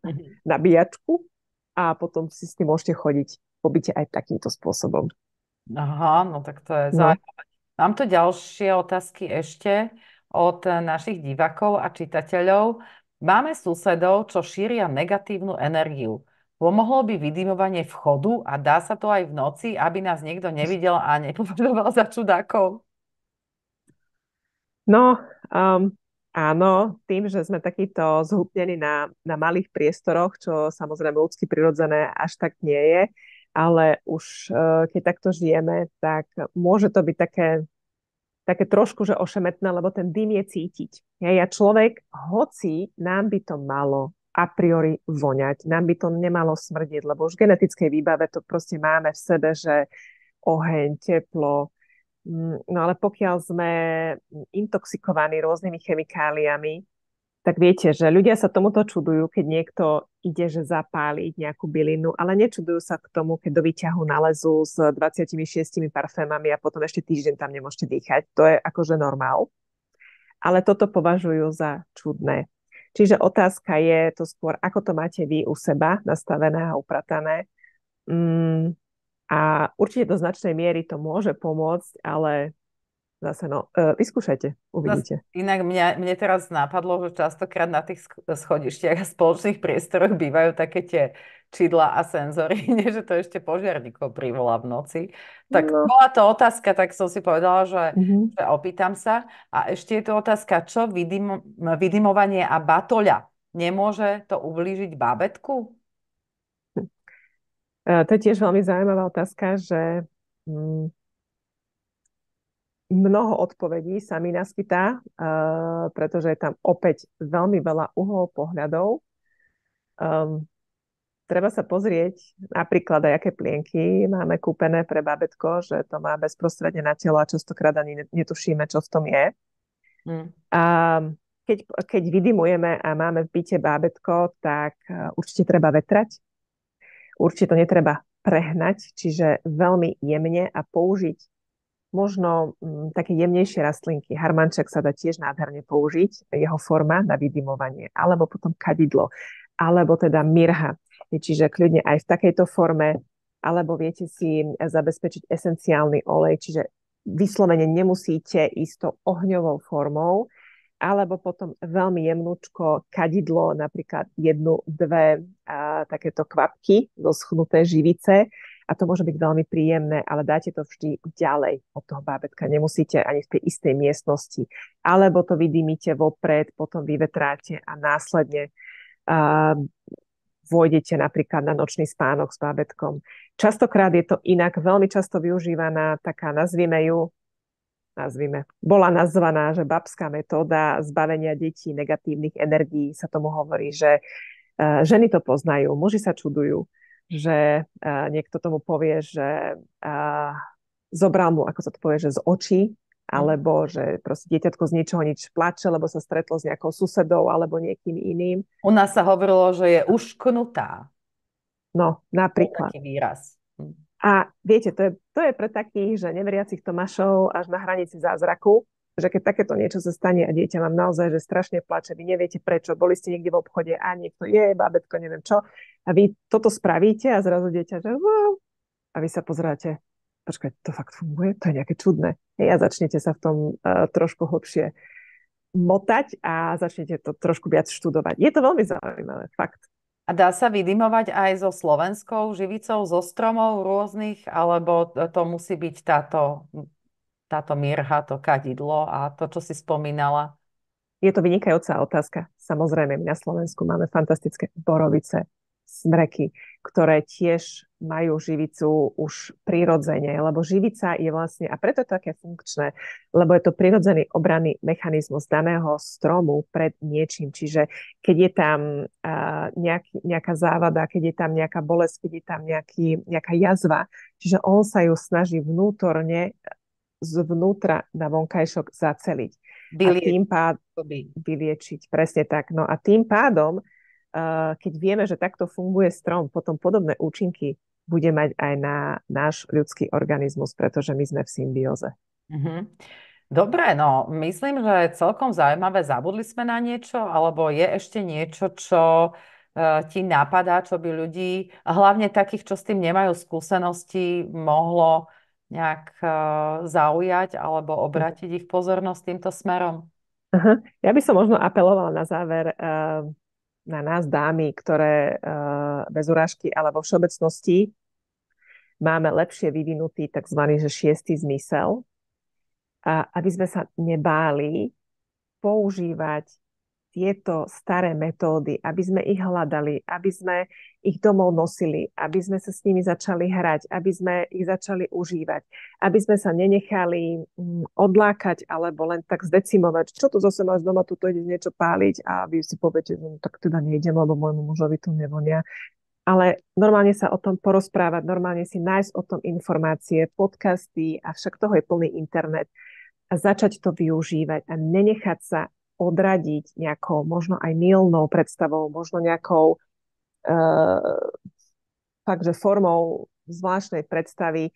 mhm. nabíjačku a potom si s tým môžete chodiť po byte aj takýmto spôsobom. Aha, no tak to je no. zaujímavé. Mám tu ďalšie otázky ešte od našich divákov a čitateľov. Máme susedov, čo šíria negatívnu energiu. Pomohlo by vydimovanie vchodu a dá sa to aj v noci, aby nás niekto nevidel a nepovažoval za čudákov? No, um, áno, tým, že sme takýto zhupnení na, na malých priestoroch, čo samozrejme ľudsky prirodzené až tak nie je, ale už uh, keď takto žijeme, tak môže to byť také také trošku, že ošemetné, lebo ten dym je cítiť. Ja, ja človek, hoci nám by to malo a priori voňať, nám by to nemalo smrdiť, lebo už v genetickej výbave to proste máme v sebe, že oheň, teplo, mm, no ale pokiaľ sme intoxikovaní rôznymi chemikáliami, tak viete, že ľudia sa tomuto čudujú, keď niekto ide, že zapáliť nejakú bylinu, ale nečudujú sa k tomu, keď do výťahu nalezú s 26 parfémami a potom ešte týždeň tam nemôžete dýchať. To je akože normál. Ale toto považujú za čudné. Čiže otázka je to skôr, ako to máte vy u seba nastavené a upratané. Mm, a určite do značnej miery to môže pomôcť, ale Zase no, uh, vyskúšajte, uvidíte. Zas, inak mňa, mne teraz napadlo, že častokrát na tých schodištiach a spoločných priestoroch bývajú také tie čidla a senzory, nie, že to ešte požiarníkov privolá v noci. Tak no. bola to otázka, tak som si povedala, že, mm-hmm. že opýtam sa. A ešte je tu otázka, čo vydim, vydimovanie a batoľa? Nemôže to ublížiť bábetku? Uh, to je tiež veľmi zaujímavá otázka, že... Mm, mnoho odpovedí sa mi naskytá, uh, pretože je tam opäť veľmi veľa uhlov pohľadov. Um, treba sa pozrieť napríklad aj aké plienky máme kúpené pre babetko, že to má bezprostredne na telo a častokrát ani netušíme, čo v tom je. Mm. A keď, keď vydimujeme a máme v byte bábetko, tak uh, určite treba vetrať. Určite to netreba prehnať, čiže veľmi jemne a použiť možno m, mm, také jemnejšie rastlinky. Harmanček sa dá tiež nádherne použiť, jeho forma na vydimovanie, alebo potom kadidlo, alebo teda mirha. Čiže kľudne aj v takejto forme, alebo viete si zabezpečiť esenciálny olej, čiže vyslovene nemusíte ísť to ohňovou formou, alebo potom veľmi jemnúčko kadidlo, napríklad jednu, dve a, takéto kvapky zo schnuté živice, a to môže byť veľmi príjemné, ale dáte to vždy ďalej od toho bábetka. Nemusíte ani v tej istej miestnosti. Alebo to vydymíte vopred, potom vyvetráte a následne uh, vôjdete napríklad na nočný spánok s bábetkom. Častokrát je to inak, veľmi často využívaná taká, nazvime ju, nazvime, bola nazvaná, že babská metóda zbavenia detí negatívnych energií, sa tomu hovorí, že ženy to poznajú, muži sa čudujú že niekto tomu povie, že zobral mu, ako sa to povie, že z očí, alebo že proste dieťatko z ničoho nič plače, lebo sa stretlo s nejakou susedou alebo niekým iným. U nás sa hovorilo, že je ušknutá. No, napríklad. Taký výraz. Hm. A viete, to je, to je pre takých, že neveriacich Tomášov až na hranici zázraku, že keď takéto niečo sa stane a dieťa vám naozaj, že strašne plače, vy neviete prečo, boli ste niekde v obchode a niekto je, bábetko, neviem čo, a vy toto spravíte a zrazu dieťa, že a vy sa pozráte, počkaj, to fakt funguje, to je nejaké čudné. Hej, a začnete sa v tom uh, trošku hlbšie motať a začnete to trošku viac študovať. Je to veľmi zaujímavé, fakt. A dá sa vydimovať aj so slovenskou živicou, zo stromov rôznych, alebo to musí byť táto táto mirha, to kadidlo a to, čo si spomínala? Je to vynikajúca otázka. Samozrejme, na Slovensku máme fantastické borovice, smreky, ktoré tiež majú živicu už prirodzene, lebo živica je vlastne, a preto to také funkčné, lebo je to prirodzený obranný mechanizmus daného stromu pred niečím. Čiže keď je tam uh, nejaký, nejaká závada, keď je tam nejaká bolesť, keď je tam nejaký, nejaká jazva, čiže on sa ju snaží vnútorne zvnútra na vonkajšok zaceliť. Vyliečiť. A tým pádom vyliečiť, presne tak. No a tým pádom, uh, keď vieme, že takto funguje strom, potom podobné účinky bude mať aj na náš ľudský organizmus, pretože my sme v symbióze. Mm-hmm. Dobre, no myslím, že celkom zaujímavé. Zabudli sme na niečo, alebo je ešte niečo, čo uh, ti napadá, čo by ľudí, hlavne takých, čo s tým nemajú skúsenosti, mohlo nejak uh, zaujať alebo obrátiť ich pozornosť týmto smerom? Ja by som možno apelovala na záver uh, na nás dámy, ktoré uh, bez urážky, ale vo všeobecnosti máme lepšie vyvinutý tzv. Že šiestý zmysel, a aby sme sa nebáli používať tieto staré metódy, aby sme ich hľadali, aby sme ich domov nosili, aby sme sa s nimi začali hrať, aby sme ich začali užívať, aby sme sa nenechali mm, odlákať alebo len tak zdecimovať, čo tu zase máš doma, tu ide niečo páliť a vy si poviete, no tak teda nejdem, lebo môjmu mužovi to nevonia. Ale normálne sa o tom porozprávať, normálne si nájsť o tom informácie, podcasty a však toho je plný internet a začať to využívať a nenechať sa odradiť nejakou možno aj milnou predstavou, možno nejakou uh, fakt, formou zvláštnej predstavy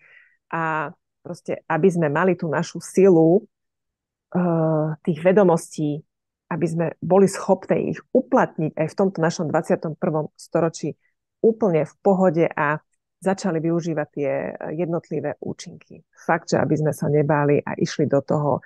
a proste, aby sme mali tú našu silu uh, tých vedomostí, aby sme boli schopní ich uplatniť aj v tomto našom 21. storočí úplne v pohode a začali využívať tie jednotlivé účinky. Fakt, že aby sme sa nebáli a išli do toho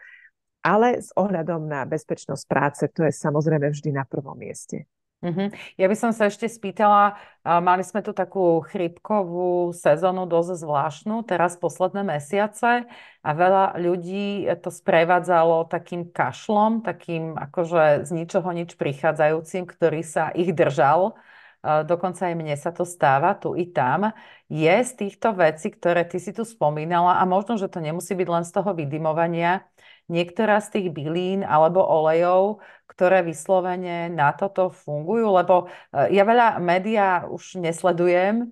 ale s ohľadom na bezpečnosť práce, to je samozrejme vždy na prvom mieste. Uh-huh. Ja by som sa ešte spýtala, mali sme tu takú chrypkovú sezónu dosť zvláštnu, teraz posledné mesiace a veľa ľudí to sprevádzalo takým kašlom, takým akože z ničoho nič prichádzajúcim, ktorý sa ich držal. Dokonca aj mne sa to stáva tu i tam. Je z týchto vecí, ktoré ty si tu spomínala a možno, že to nemusí byť len z toho vydimovania, niektorá z tých bylín alebo olejov, ktoré vyslovene na toto fungujú? Lebo e, ja veľa médiá už nesledujem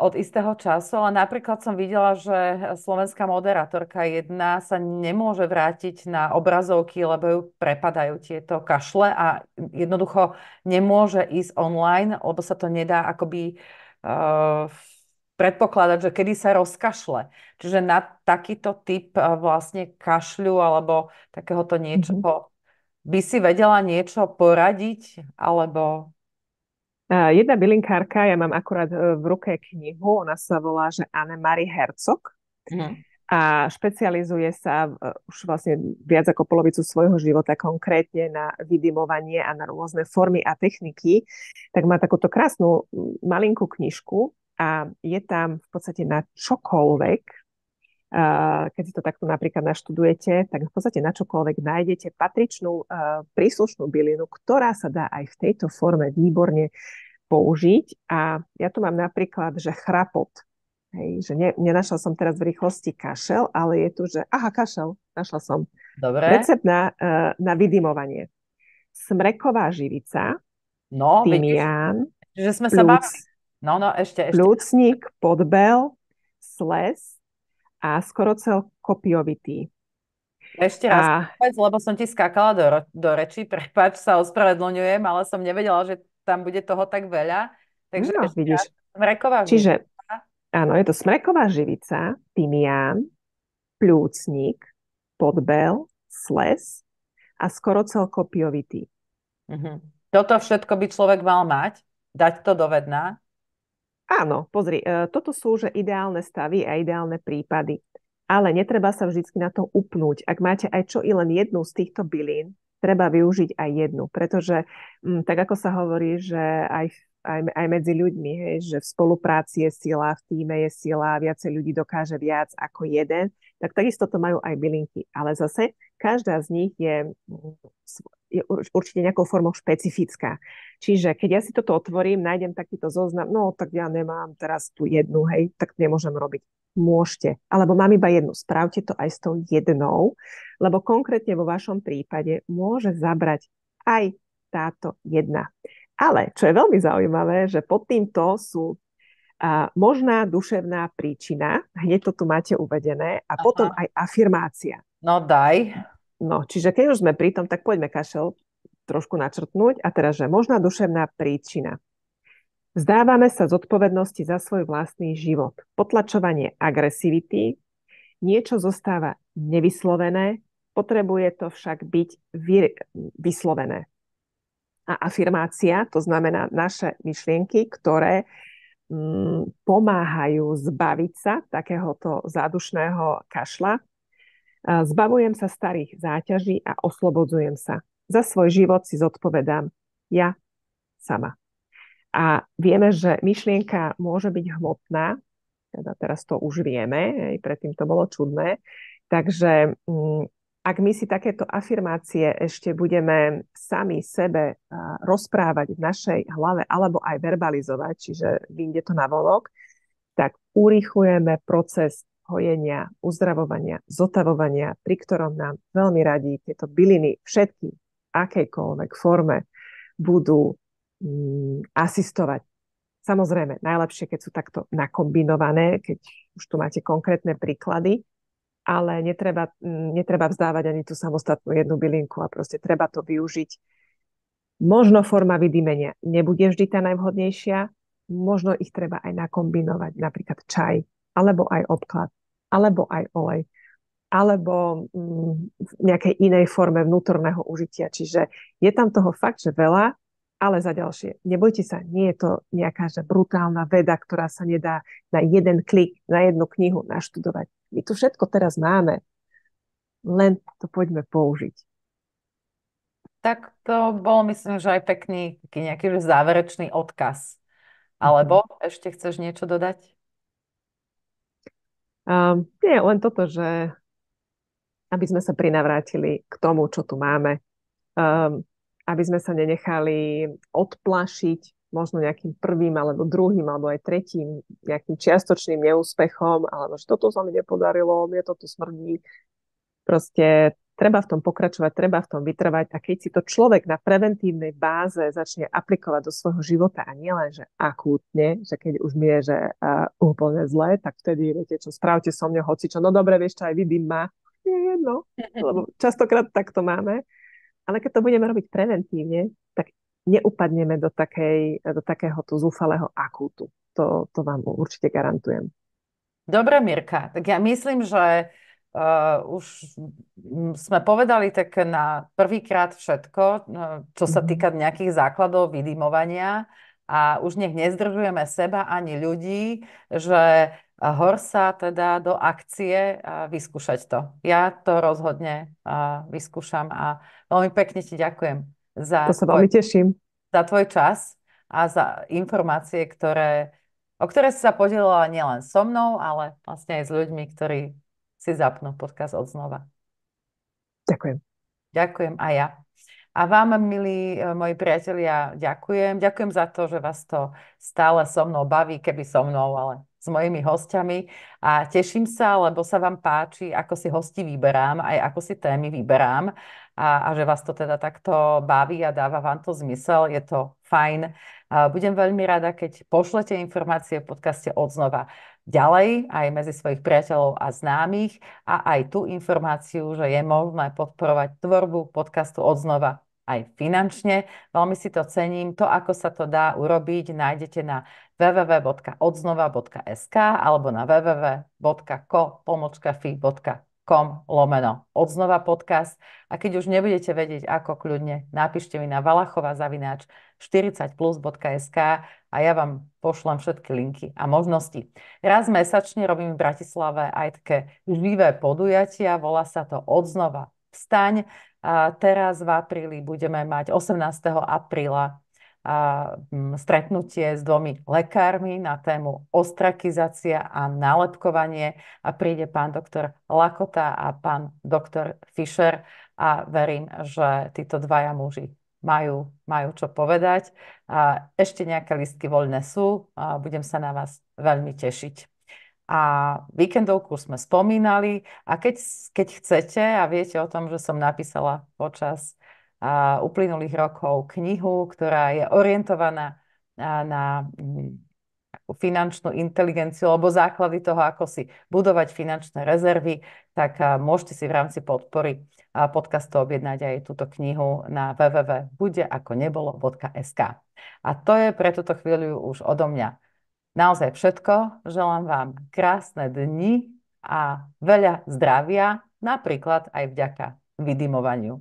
od istého času, ale napríklad som videla, že slovenská moderátorka jedna sa nemôže vrátiť na obrazovky, lebo ju prepadajú tieto kašle a jednoducho nemôže ísť online, lebo sa to nedá akoby uh, predpokladať, že kedy sa rozkašle. Čiže na takýto typ eh, vlastne kašľu alebo takéhoto niečoho mm-hmm. by si vedela niečo poradiť alebo... Jedna bylinkárka, ja mám akurát eh, v ruke knihu, ona sa volá, že Anne-Marie Herzog. Mm a špecializuje sa už vlastne viac ako polovicu svojho života konkrétne na vydimovanie a na rôzne formy a techniky, tak má takúto krásnu malinkú knižku, a je tam v podstate na čokoľvek, keď si to takto napríklad naštudujete, tak v podstate na čokoľvek nájdete patričnú príslušnú bylinu, ktorá sa dá aj v tejto forme výborne použiť. A ja tu mám napríklad, že chrapot. Hej, že ne, nenašla som teraz v rýchlosti kašel, ale je tu, že aha, kašel, našla som. Dobre. Recept na, na vydimovanie. Smreková živica, no, tymián, že sme sa bavili No, no, ešte, ešte. Plúcnik, podbel, sles a skoro cel kopiovitý. Ešte raz, a... povedz, lebo som ti skákala do, do reči, prepáč, sa ospravedlňujem, ale som nevedela, že tam bude toho tak veľa. Takže no, vidíš. smreková Čiže, živica. áno, je to smreková živica, tymián, plúcnik, podbel, sles a skoro cel kopiovitý. Mhm. Toto všetko by človek mal mať, dať to do vedna Áno, pozri, e, toto sú že ideálne stavy a ideálne prípady. Ale netreba sa vždy na to upnúť. Ak máte aj čo i len jednu z týchto bylín, treba využiť aj jednu, pretože m, mm, tak ako sa hovorí, že aj, aj, aj medzi ľuďmi, hej, že v spolupráci je sila, v týme je sila, viacej ľudí dokáže viac ako jeden, tak takisto to majú aj bylinky. Ale zase každá z nich je mm, je určite nejakou formou špecifická. Čiže keď ja si toto otvorím, nájdem takýto zoznam, no tak ja nemám teraz tu jednu, hej, tak nemôžem robiť. Môžete. Alebo mám iba jednu. Spravte to aj s tou jednou, lebo konkrétne vo vašom prípade môže zabrať aj táto jedna. Ale čo je veľmi zaujímavé, že pod týmto sú a možná duševná príčina, hneď to tu máte uvedené, a Aha. potom aj afirmácia. No daj. No, čiže keď už sme pri tom, tak poďme kašel trošku načrtnúť. A teraz, že možná duševná príčina. Vzdávame sa zodpovednosti za svoj vlastný život. Potlačovanie agresivity, niečo zostáva nevyslovené, potrebuje to však byť vy, vyslovené. A afirmácia, to znamená naše myšlienky, ktoré mm, pomáhajú zbaviť sa takéhoto zádušného kašla Zbavujem sa starých záťaží a oslobodzujem sa. Za svoj život si zodpovedám ja sama. A vieme, že myšlienka môže byť hmotná, teda teraz to už vieme, aj predtým to bolo čudné, takže mm, ak my si takéto afirmácie ešte budeme sami sebe rozprávať v našej hlave alebo aj verbalizovať, čiže vyjde to na volok, tak urýchlujeme proces hojenia, uzdravovania, zotavovania, pri ktorom nám veľmi radí tieto byliny všetky, akejkoľvek forme, budú mm, asistovať. Samozrejme, najlepšie, keď sú takto nakombinované, keď už tu máte konkrétne príklady, ale netreba, mm, netreba vzdávať ani tú samostatnú jednu bylinku a proste treba to využiť. Možno forma vydymenia nebude vždy tá najvhodnejšia, možno ich treba aj nakombinovať, napríklad čaj alebo aj obklad alebo aj olej, alebo mm, v nejakej inej forme vnútorného užitia. Čiže je tam toho fakt, že veľa, ale za ďalšie. Nebojte sa, nie je to nejaká že brutálna veda, ktorá sa nedá na jeden klik, na jednu knihu naštudovať. My tu všetko teraz máme, len to poďme použiť. Tak to bol, myslím, že aj pekný nejaký záverečný odkaz. Alebo mm-hmm. ešte chceš niečo dodať? Um, nie, len toto, že aby sme sa prinavrátili k tomu, čo tu máme. Um, aby sme sa nenechali odplašiť možno nejakým prvým alebo druhým alebo aj tretím nejakým čiastočným neúspechom alebo že toto sa mi nepodarilo, mne to tu smrdí. Proste treba v tom pokračovať, treba v tom vytrvať. A keď si to človek na preventívnej báze začne aplikovať do svojho života a nielen, že akútne, že keď už mi je, že uh, úplne zle, tak vtedy viete čo, spravte so mňa hoci čo, no dobre, vieš čo, aj vydým ma, je jedno, lebo častokrát takto máme, ale keď to budeme robiť preventívne, tak neupadneme do, takej, do takéhoto zúfalého akútu. To, to vám určite garantujem. Dobre, Mirka, tak ja myslím, že Uh, už sme povedali tak na prvýkrát všetko, no, čo sa mhm. týka nejakých základov vydymovania a už nech nezdržujeme seba ani ľudí, že hor sa teda do akcie a vyskúšať to. Ja to rozhodne vyskúšam a veľmi pekne ti ďakujem za, to sa veľmi teším. za tvoj čas a za informácie, ktoré, o ktoré si sa podielala nielen so mnou, ale vlastne aj s ľuďmi, ktorí si zapnú podcast od znova. Ďakujem. Ďakujem aj ja. A vám, milí e, moji priatelia, ďakujem. Ďakujem za to, že vás to stále so mnou baví, keby so mnou, ale s mojimi hostiami. A teším sa, lebo sa vám páči, ako si hosti vyberám, aj ako si témy vyberám. A, a že vás to teda takto baví a dáva vám to zmysel. Je to fajn. A budem veľmi rada, keď pošlete informácie v podcaste odznova ďalej aj medzi svojich priateľov a známych a aj tú informáciu, že je možné podporovať tvorbu podcastu odznova aj finančne. Veľmi si to cením. To, ako sa to dá urobiť, nájdete na www.odznova.sk alebo na www.ko.fi.com com lomeno odznova podcast. A keď už nebudete vedieť, ako kľudne, napíšte mi na valachova zavináč 40plus.sk a ja vám pošlem všetky linky a možnosti. Raz mesačne robím v Bratislave aj také živé podujatia, volá sa to Odznova vstaň. A teraz v apríli budeme mať 18. apríla a, stretnutie s dvomi lekármi na tému ostrakizácia a nálepkovanie a príde pán doktor Lakota a pán doktor Fischer a verím, že títo dvaja muži majú, majú čo povedať. A ešte nejaké listky voľné sú a budem sa na vás veľmi tešiť. A víkendovku sme spomínali a keď, keď chcete a viete o tom, že som napísala počas a, uplynulých rokov knihu, ktorá je orientovaná na, finančnú inteligenciu alebo základy toho, ako si budovať finančné rezervy, tak môžete si v rámci podpory podcastu objednať aj túto knihu na www.budeakonebolo.sk. A to je pre túto chvíľu už odo mňa naozaj všetko. Želám vám krásne dni a veľa zdravia, napríklad aj vďaka vydimovaniu.